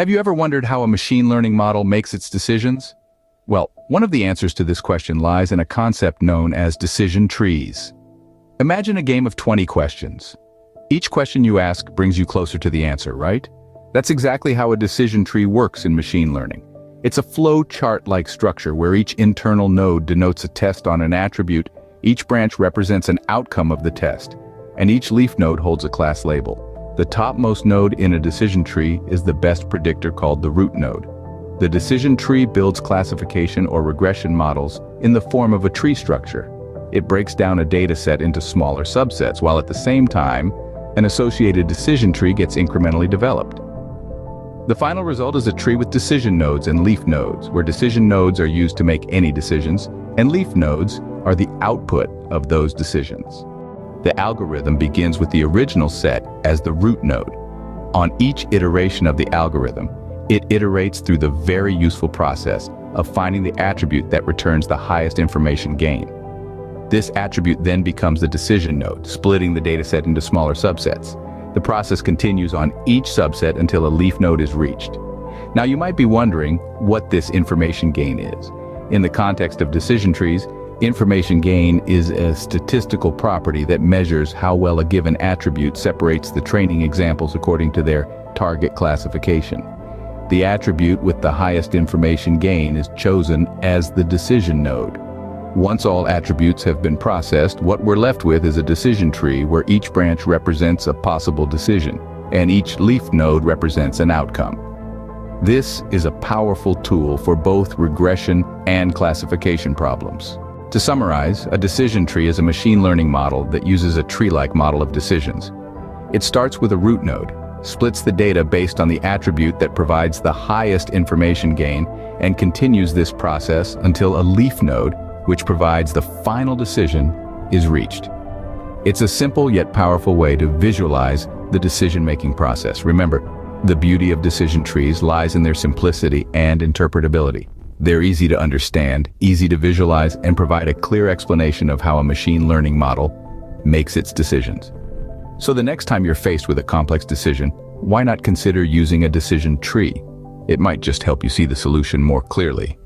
Have you ever wondered how a machine learning model makes its decisions? Well, one of the answers to this question lies in a concept known as decision trees. Imagine a game of 20 questions. Each question you ask brings you closer to the answer, right? That's exactly how a decision tree works in machine learning. It's a flow chart-like structure where each internal node denotes a test on an attribute, each branch represents an outcome of the test, and each leaf node holds a class label. The topmost node in a decision tree is the best predictor called the root node. The decision tree builds classification or regression models in the form of a tree structure. It breaks down a data set into smaller subsets, while at the same time, an associated decision tree gets incrementally developed. The final result is a tree with decision nodes and leaf nodes, where decision nodes are used to make any decisions, and leaf nodes are the output of those decisions. The algorithm begins with the original set as the root node. On each iteration of the algorithm, it iterates through the very useful process of finding the attribute that returns the highest information gain. This attribute then becomes the decision node, splitting the dataset into smaller subsets. The process continues on each subset until a leaf node is reached. Now you might be wondering what this information gain is. In the context of decision trees, Information gain is a statistical property that measures how well a given attribute separates the training examples according to their target classification. The attribute with the highest information gain is chosen as the decision node. Once all attributes have been processed, what we're left with is a decision tree where each branch represents a possible decision, and each leaf node represents an outcome. This is a powerful tool for both regression and classification problems. To summarize, a decision tree is a machine learning model that uses a tree-like model of decisions. It starts with a root node, splits the data based on the attribute that provides the highest information gain, and continues this process until a leaf node, which provides the final decision, is reached. It's a simple yet powerful way to visualize the decision-making process. Remember, the beauty of decision trees lies in their simplicity and interpretability. They're easy to understand, easy to visualize, and provide a clear explanation of how a machine learning model makes its decisions. So the next time you're faced with a complex decision, why not consider using a decision tree? It might just help you see the solution more clearly.